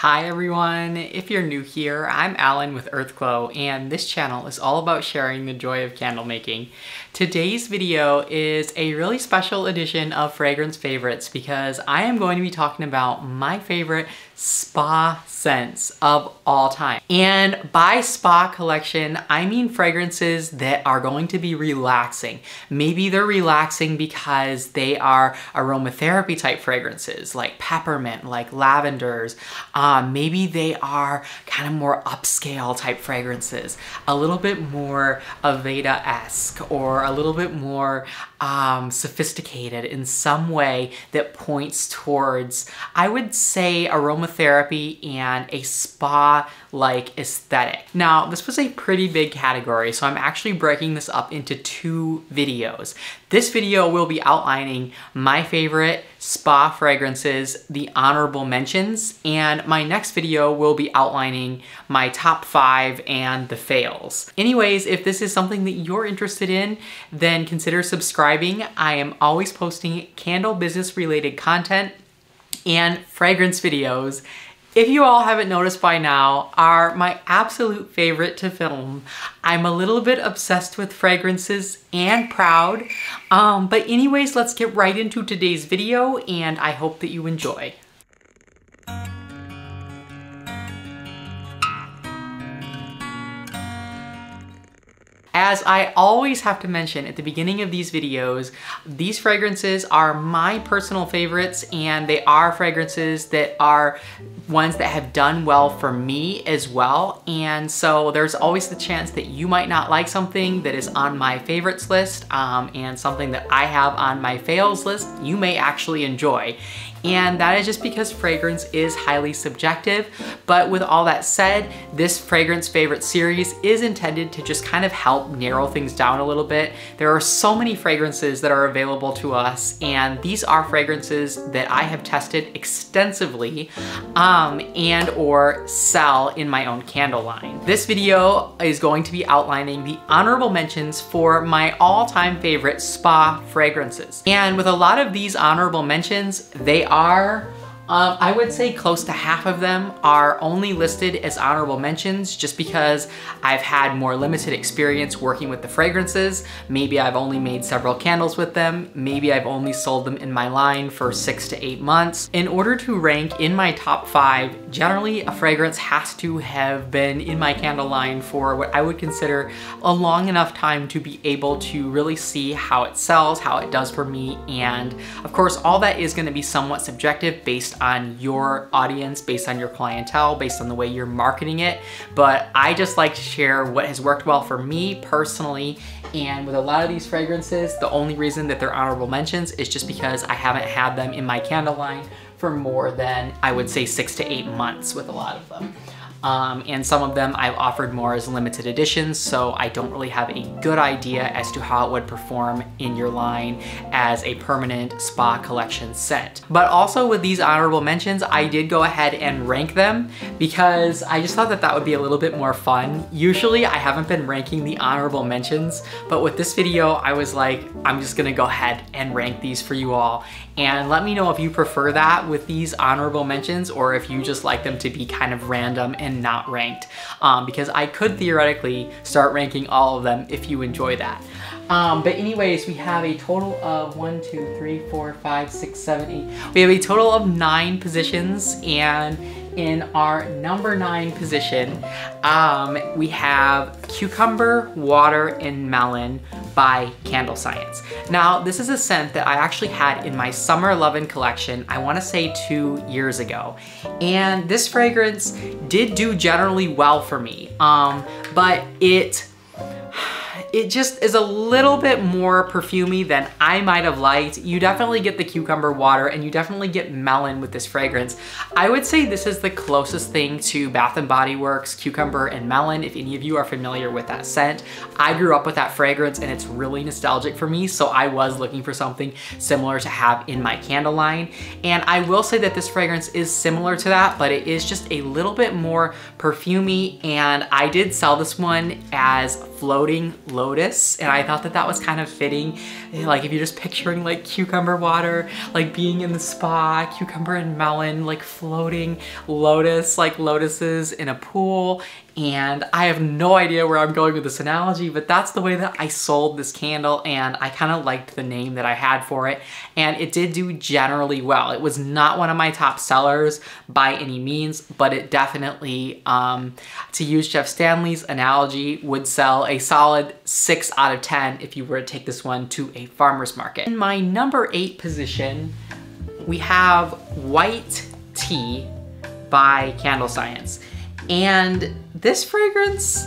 Hi everyone! If you're new here, I'm Alan with Earthglow and this channel is all about sharing the joy of candle making. Today's video is a really special edition of Fragrance Favorites because I am going to be talking about my favorite spa scents of all time. And by spa collection, I mean fragrances that are going to be relaxing. Maybe they're relaxing because they are aromatherapy type fragrances like peppermint, like lavenders. Um, maybe they are kind of more upscale type fragrances, a little bit more Aveda-esque or a little bit more um, sophisticated in some way that points towards, I would say, aromatherapy and a spa-like aesthetic. Now, this was a pretty big category, so I'm actually breaking this up into two videos. This video will be outlining my favorite spa fragrances, the honorable mentions, and my next video will be outlining my top five and the fails. Anyways, if this is something that you're interested in, then consider subscribing. I am always posting candle business related content and fragrance videos if you all haven't noticed by now, are my absolute favorite to film. I'm a little bit obsessed with fragrances and proud. Um, but anyways, let's get right into today's video and I hope that you enjoy. As I always have to mention at the beginning of these videos, these fragrances are my personal favorites and they are fragrances that are ones that have done well for me as well. And so there's always the chance that you might not like something that is on my favorites list um, and something that I have on my fails list, you may actually enjoy. And that is just because fragrance is highly subjective. But with all that said, this fragrance favorite series is intended to just kind of help narrow things down a little bit. There are so many fragrances that are available to us and these are fragrances that I have tested extensively um, and or sell in my own candle line. This video is going to be outlining the honorable mentions for my all-time favorite spa fragrances. And with a lot of these honorable mentions, they are are um, I would say close to half of them are only listed as honorable mentions just because I've had more limited experience working with the fragrances. Maybe I've only made several candles with them. Maybe I've only sold them in my line for six to eight months. In order to rank in my top five, generally a fragrance has to have been in my candle line for what I would consider a long enough time to be able to really see how it sells, how it does for me. And of course, all that is gonna be somewhat subjective based on your audience, based on your clientele, based on the way you're marketing it. But I just like to share what has worked well for me personally. And with a lot of these fragrances, the only reason that they're honorable mentions is just because I haven't had them in my candle line for more than, I would say, six to eight months with a lot of them. Um, and some of them I've offered more as limited editions, so I don't really have a good idea as to how it would perform in your line as a permanent spa collection set. But also with these honorable mentions, I did go ahead and rank them because I just thought that that would be a little bit more fun. Usually I haven't been ranking the honorable mentions, but with this video, I was like, I'm just gonna go ahead and rank these for you all. And let me know if you prefer that with these honorable mentions or if you just like them to be kind of random and not ranked um, because I could theoretically start ranking all of them if you enjoy that. Um, but anyways, we have a total of one, two, three, four, five, six, seven, eight. We have a total of nine positions and in our number nine position, um, we have Cucumber, Water, and Melon by Candle Science. Now, this is a scent that I actually had in my Summer Lovin' collection, I wanna say two years ago. And this fragrance did do generally well for me, um, but it it just is a little bit more perfumey than I might have liked. You definitely get the cucumber water and you definitely get melon with this fragrance. I would say this is the closest thing to Bath & Body Works cucumber and melon if any of you are familiar with that scent. I grew up with that fragrance and it's really nostalgic for me so I was looking for something similar to have in my candle line and I will say that this fragrance is similar to that but it is just a little bit more perfumey and I did sell this one as floating lotus and I thought that that was kind of fitting. Like if you're just picturing like cucumber water, like being in the spa, cucumber and melon, like floating lotus, like lotuses in a pool and I have no idea where I'm going with this analogy, but that's the way that I sold this candle and I kind of liked the name that I had for it and it did do generally well. It was not one of my top sellers by any means, but it definitely, um, to use Jeff Stanley's analogy, would sell a solid 6 out of 10 if you were to take this one to a farmer's market. In my number 8 position, we have White Tea by Candle Science. And this fragrance,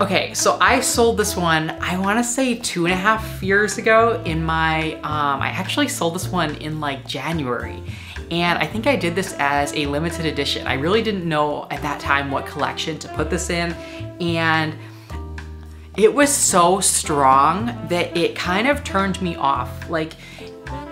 okay, so I sold this one, I wanna say two and a half years ago in my, um, I actually sold this one in like January. And I think I did this as a limited edition. I really didn't know at that time what collection to put this in. And it was so strong that it kind of turned me off. Like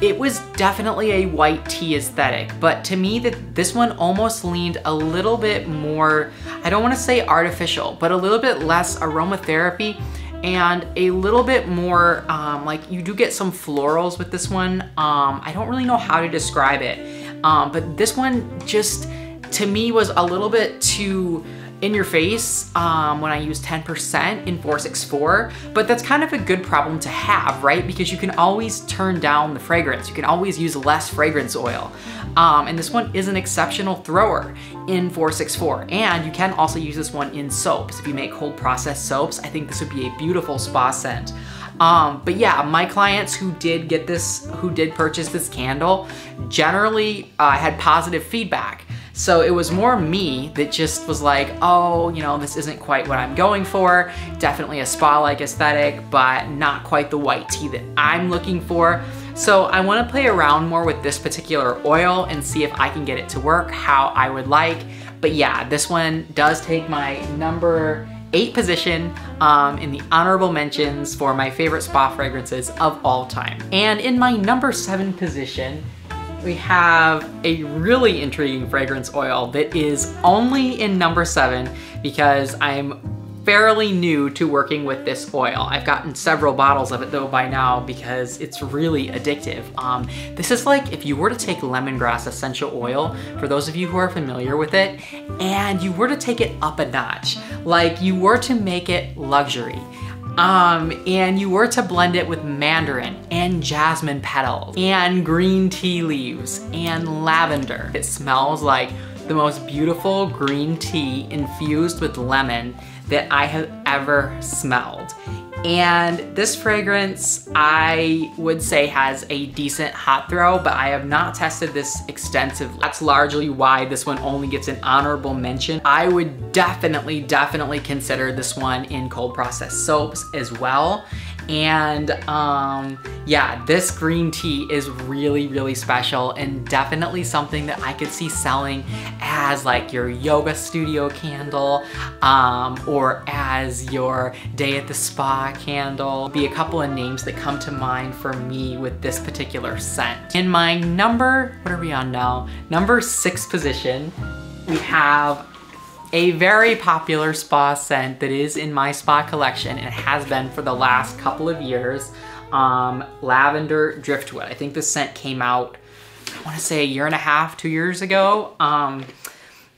it was definitely a white tea aesthetic, but to me that this one almost leaned a little bit more, I don't wanna say artificial, but a little bit less aromatherapy and a little bit more, um, like you do get some florals with this one. Um, I don't really know how to describe it, um, but this one just, to me was a little bit too, in your face um, when I use 10% in 464, but that's kind of a good problem to have, right? Because you can always turn down the fragrance. You can always use less fragrance oil. Um, and this one is an exceptional thrower in 464. And you can also use this one in soaps. If you make cold processed soaps, I think this would be a beautiful spa scent. Um, but yeah, my clients who did get this, who did purchase this candle, generally uh, had positive feedback. So it was more me that just was like, oh, you know, this isn't quite what I'm going for. Definitely a spa-like aesthetic, but not quite the white tea that I'm looking for. So I wanna play around more with this particular oil and see if I can get it to work how I would like. But yeah, this one does take my number eight position um, in the honorable mentions for my favorite spa fragrances of all time. And in my number seven position, we have a really intriguing fragrance oil that is only in number seven because I'm fairly new to working with this oil. I've gotten several bottles of it though by now because it's really addictive. Um, this is like if you were to take lemongrass essential oil, for those of you who are familiar with it, and you were to take it up a notch, like you were to make it luxury. Um, and you were to blend it with mandarin and jasmine petals and green tea leaves and lavender. It smells like the most beautiful green tea infused with lemon that I have ever smelled. And this fragrance, I would say has a decent hot throw, but I have not tested this extensively. That's largely why this one only gets an honorable mention. I would definitely, definitely consider this one in cold processed soaps as well. And um, yeah, this green tea is really, really special and definitely something that I could see selling as like your yoga studio candle um, or as your day at the spa candle. Be a couple of names that come to mind for me with this particular scent. In my number, what are we on now? Number six position, we have a very popular spa scent that is in my spa collection and has been for the last couple of years. Um, lavender Driftwood. I think this scent came out, I wanna say a year and a half, two years ago. Um,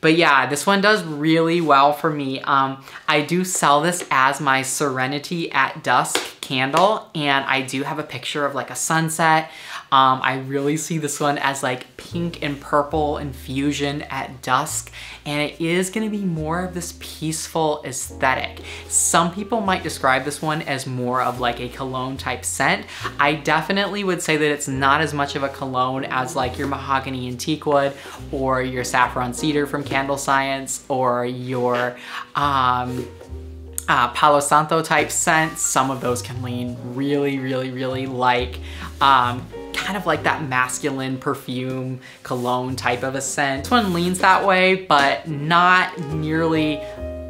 but yeah, this one does really well for me. Um, I do sell this as my Serenity at Dusk candle and I do have a picture of like a sunset. Um, I really see this one as like pink and purple infusion at dusk and it is gonna be more of this peaceful aesthetic. Some people might describe this one as more of like a cologne type scent. I definitely would say that it's not as much of a cologne as like your mahogany and teakwood or your saffron cedar from Candle Science or your um, uh, Palo Santo type scents. Some of those can lean really, really, really like um, kind of like that masculine perfume cologne type of a scent. This one leans that way, but not nearly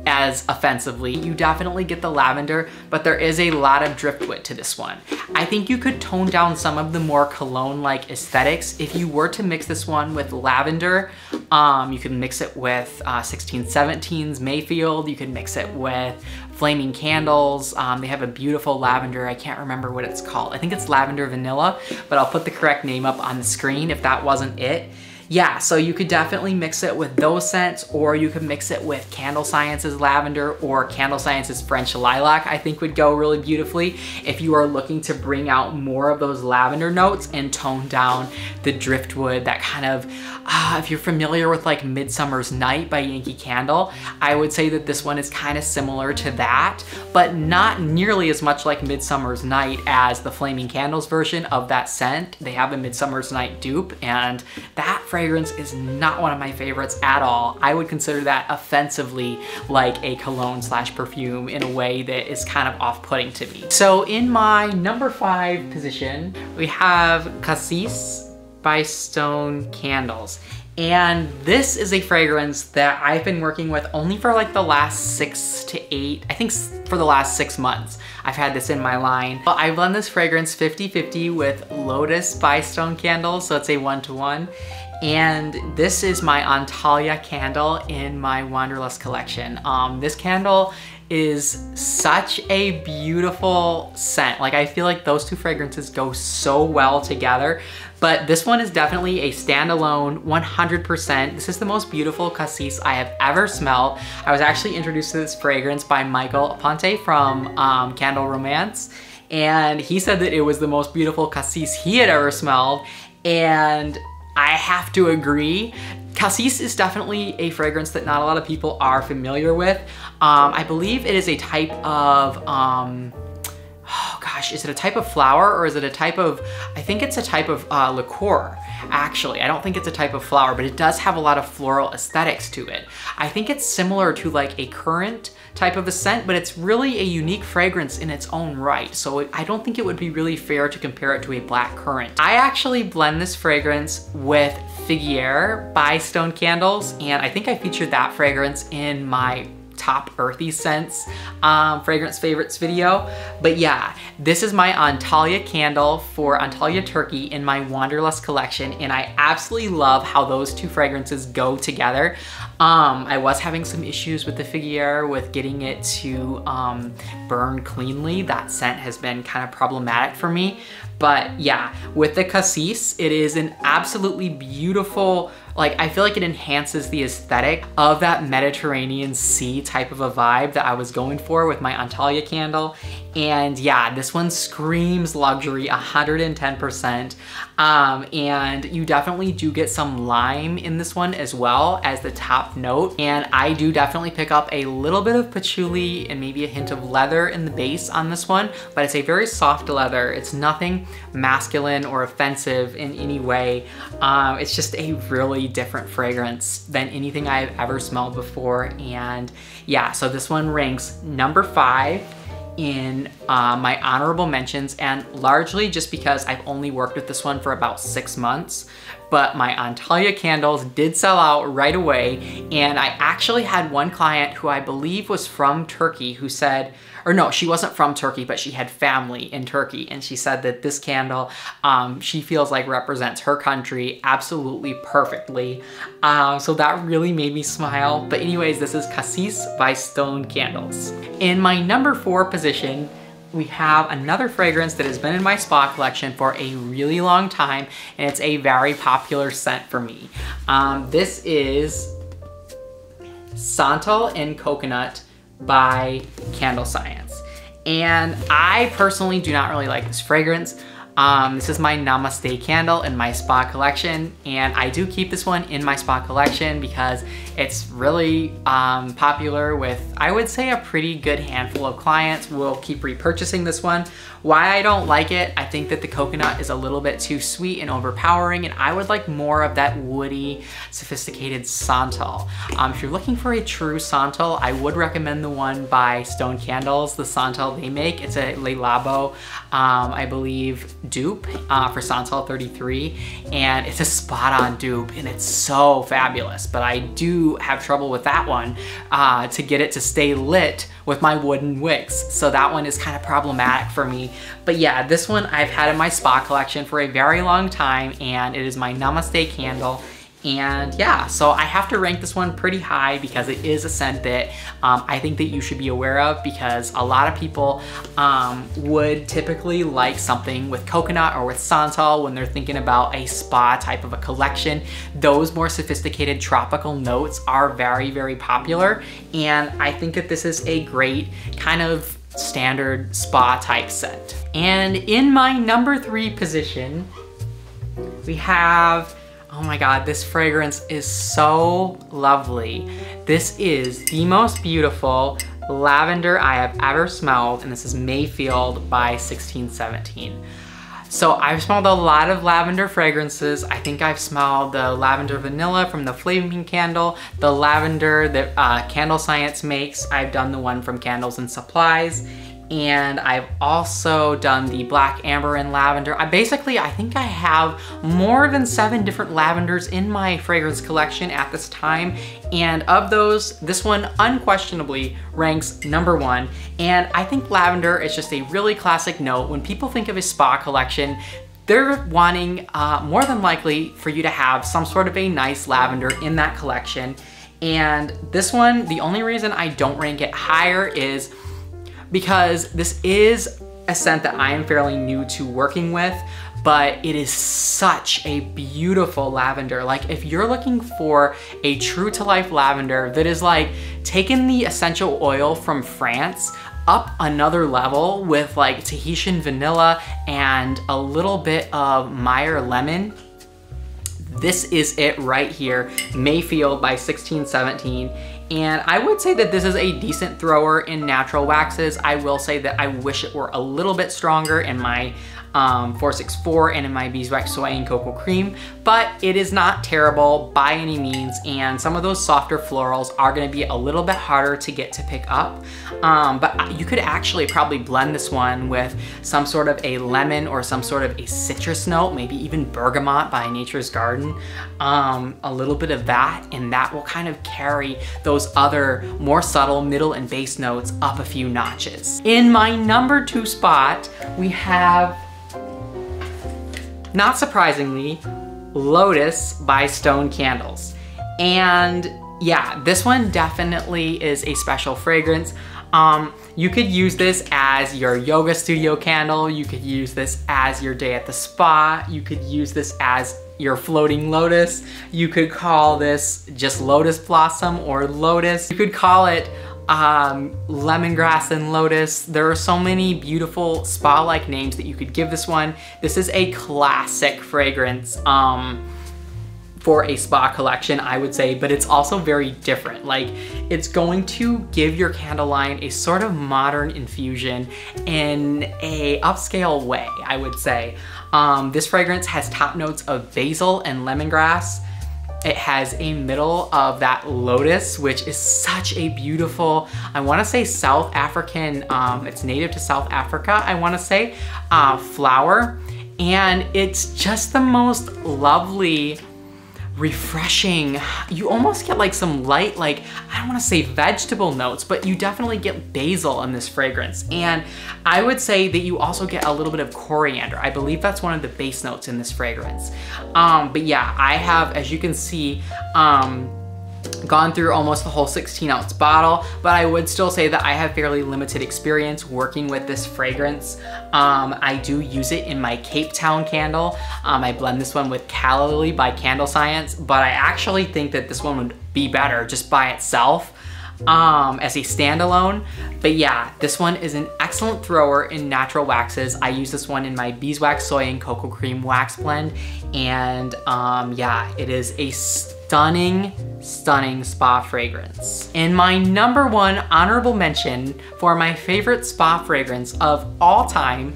as offensively. You definitely get the lavender, but there is a lot of driftwood to this one. I think you could tone down some of the more cologne-like aesthetics if you were to mix this one with lavender. Um, you can mix it with uh, 1617's Mayfield. You can mix it with Flaming Candles. Um, they have a beautiful lavender. I can't remember what it's called. I think it's Lavender Vanilla, but I'll put the correct name up on the screen if that wasn't it yeah, so you could definitely mix it with those scents or you could mix it with Candle Science's Lavender or Candle Science's French Lilac, I think would go really beautifully if you are looking to bring out more of those lavender notes and tone down the driftwood, that kind of, uh, if you're familiar with like Midsummer's Night by Yankee Candle, I would say that this one is kind of similar to that, but not nearly as much like Midsummer's Night as the Flaming Candles version of that scent. They have a Midsummer's Night dupe and that fragrance fragrance is not one of my favorites at all. I would consider that offensively like a cologne slash perfume in a way that is kind of off-putting to me. So in my number five position, we have Cassis by Stone Candles. And this is a fragrance that I've been working with only for like the last six to eight, I think for the last six months. I've had this in my line. But I blend this fragrance 50-50 with Lotus by Stone Candles, so it's a one-to-one. -one. And this is my Antalya candle in my Wanderlust collection. Um, this candle is such a beautiful scent. Like I feel like those two fragrances go so well together. But this one is definitely a standalone 100%. This is the most beautiful cassis I have ever smelled. I was actually introduced to this fragrance by Michael Aponte from um, Candle Romance. And he said that it was the most beautiful cassis he had ever smelled. And I have to agree. Cassis is definitely a fragrance that not a lot of people are familiar with. Um, I believe it is a type of, um, gosh, is it a type of flower or is it a type of, I think it's a type of uh, liqueur actually. I don't think it's a type of flower, but it does have a lot of floral aesthetics to it. I think it's similar to like a currant type of a scent, but it's really a unique fragrance in its own right. So I don't think it would be really fair to compare it to a black currant. I actually blend this fragrance with Figuier by Stone Candles, and I think I featured that fragrance in my top earthy scents um, fragrance favorites video. But yeah, this is my Antalya candle for Antalya Turkey in my Wanderlust collection and I absolutely love how those two fragrances go together. Um, I was having some issues with the Figuier with getting it to um, burn cleanly. That scent has been kind of problematic for me. But yeah, with the Cassis, it is an absolutely beautiful like I feel like it enhances the aesthetic of that Mediterranean Sea type of a vibe that I was going for with my Antalya candle. And yeah, this one screams luxury 110%. Um, and you definitely do get some lime in this one as well as the top note. And I do definitely pick up a little bit of patchouli and maybe a hint of leather in the base on this one, but it's a very soft leather. It's nothing masculine or offensive in any way. Um, it's just a really different fragrance than anything I've ever smelled before. And yeah, so this one ranks number five in uh, my honorable mentions and largely just because I've only worked with this one for about six months but my Antalya candles did sell out right away and I actually had one client who I believe was from Turkey who said or no, she wasn't from Turkey, but she had family in Turkey. And she said that this candle, um, she feels like represents her country absolutely perfectly. Um, so that really made me smile. But anyways, this is Cassis by Stone Candles. In my number four position, we have another fragrance that has been in my spa collection for a really long time, and it's a very popular scent for me. Um, this is Santal and Coconut by Candle Science. And I personally do not really like this fragrance. Um, this is my Namaste candle in my spa collection and I do keep this one in my spa collection because it's really um, popular with, I would say a pretty good handful of clients will keep repurchasing this one. Why I don't like it, I think that the coconut is a little bit too sweet and overpowering and I would like more of that woody, sophisticated Santal. Um, if you're looking for a true Santal, I would recommend the one by Stone Candles, the Santal they make. It's a Le Labo um, I believe, dupe uh, for Santal 33. And it's a spot on dupe and it's so fabulous. But I do have trouble with that one uh, to get it to stay lit with my wooden wicks. So that one is kind of problematic for me. But yeah, this one I've had in my spa collection for a very long time and it is my Namaste candle and yeah, so I have to rank this one pretty high because it is a scent that um, I think that you should be aware of because a lot of people um, would typically like something with coconut or with santal when they're thinking about a spa type of a collection. Those more sophisticated tropical notes are very, very popular. And I think that this is a great kind of standard spa type scent. And in my number three position, we have Oh my God, this fragrance is so lovely. This is the most beautiful lavender I have ever smelled, and this is Mayfield by 1617. So I've smelled a lot of lavender fragrances. I think I've smelled the lavender vanilla from the Flaming Candle, the lavender that uh, Candle Science makes. I've done the one from Candles and Supplies, and I've also done the black amber and lavender. I basically, I think I have more than seven different lavenders in my fragrance collection at this time. And of those, this one unquestionably ranks number one. And I think lavender is just a really classic note. When people think of a spa collection, they're wanting uh, more than likely for you to have some sort of a nice lavender in that collection. And this one, the only reason I don't rank it higher is because this is a scent that I am fairly new to working with, but it is such a beautiful lavender. Like if you're looking for a true to life lavender that is like taking the essential oil from France up another level with like Tahitian vanilla and a little bit of Meyer lemon, this is it right here, Mayfield by 1617. And I would say that this is a decent thrower in natural waxes. I will say that I wish it were a little bit stronger in my um, 464 and in my beeswax soy and cocoa cream, but it is not terrible by any means. And some of those softer florals are gonna be a little bit harder to get to pick up. Um, but you could actually probably blend this one with some sort of a lemon or some sort of a citrus note, maybe even bergamot by Nature's Garden. Um, a little bit of that, and that will kind of carry those other more subtle middle and base notes up a few notches. In my number two spot, we have not surprisingly, Lotus by Stone Candles. And yeah, this one definitely is a special fragrance. Um, you could use this as your yoga studio candle. You could use this as your day at the spa. You could use this as your floating lotus. You could call this just lotus blossom or lotus. You could call it um, lemongrass and lotus. There are so many beautiful spa-like names that you could give this one. This is a classic fragrance um, for a spa collection, I would say, but it's also very different. Like, it's going to give your candle line a sort of modern infusion in a upscale way, I would say. Um, this fragrance has top notes of basil and lemongrass, it has a middle of that lotus, which is such a beautiful, I wanna say South African, um, it's native to South Africa, I wanna say, uh, flower. And it's just the most lovely refreshing. You almost get like some light, like, I don't wanna say vegetable notes, but you definitely get basil in this fragrance. And I would say that you also get a little bit of coriander. I believe that's one of the base notes in this fragrance. Um, but yeah, I have, as you can see, um, gone through almost the whole 16 ounce bottle, but I would still say that I have fairly limited experience working with this fragrance. Um, I do use it in my Cape Town candle. Um, I blend this one with Calla Lily by Candle Science, but I actually think that this one would be better just by itself um, as a standalone. But yeah, this one is an excellent thrower in natural waxes. I use this one in my beeswax soy and cocoa cream wax blend. And um, yeah, it is a stunning, stunning spa fragrance. In my number one honorable mention for my favorite spa fragrance of all time,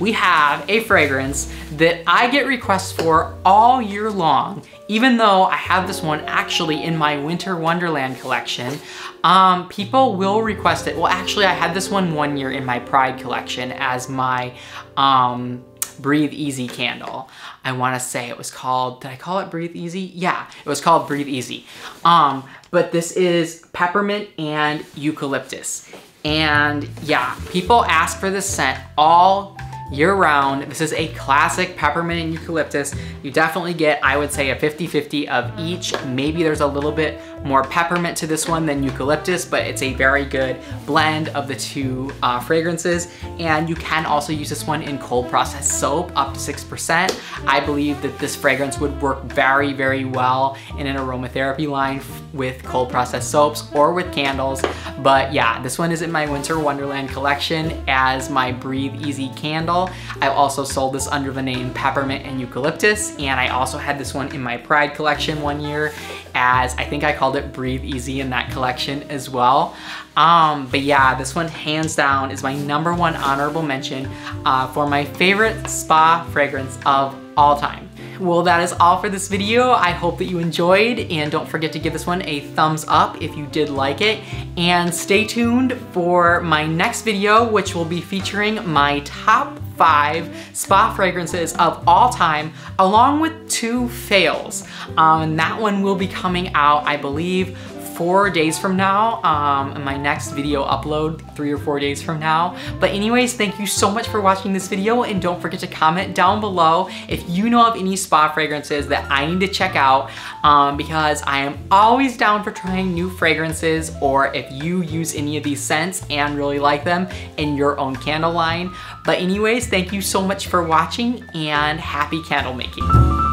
we have a fragrance that I get requests for all year long even though I have this one actually in my Winter Wonderland collection, um, people will request it. Well, actually I had this one one year in my Pride collection as my um, Breathe Easy candle. I wanna say it was called, did I call it Breathe Easy? Yeah, it was called Breathe Easy. Um, but this is peppermint and eucalyptus. And yeah, people ask for this scent all year round. This is a classic peppermint and eucalyptus. You definitely get, I would say, a 50-50 of each. Maybe there's a little bit more peppermint to this one than eucalyptus, but it's a very good blend of the two uh, fragrances. And you can also use this one in cold processed soap up to 6%. I believe that this fragrance would work very, very well in an aromatherapy line with cold processed soaps or with candles. But yeah, this one is in my Winter Wonderland collection as my Breathe Easy candle. I also sold this under the name Peppermint and Eucalyptus, and I also had this one in my Pride collection one year as I think I called it Breathe Easy in that collection as well. Um, but yeah, this one hands down is my number one honorable mention uh, for my favorite spa fragrance of all time. Well, that is all for this video. I hope that you enjoyed and don't forget to give this one a thumbs up if you did like it. And stay tuned for my next video, which will be featuring my top five spa fragrances of all time, along with two fails. Um, and that one will be coming out, I believe, four days from now, um, my next video upload three or four days from now. But anyways, thank you so much for watching this video and don't forget to comment down below if you know of any spa fragrances that I need to check out um, because I am always down for trying new fragrances or if you use any of these scents and really like them in your own candle line. But anyways, thank you so much for watching and happy candle making.